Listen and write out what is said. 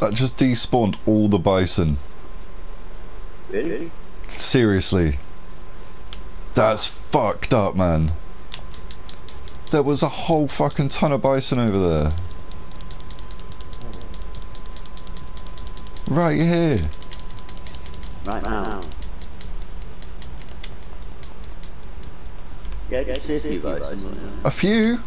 that just despawned all the bison. Really? Seriously. That's fucked up, man. There was a whole fucking ton of bison over there. Right here. Right now. Yeah, A few?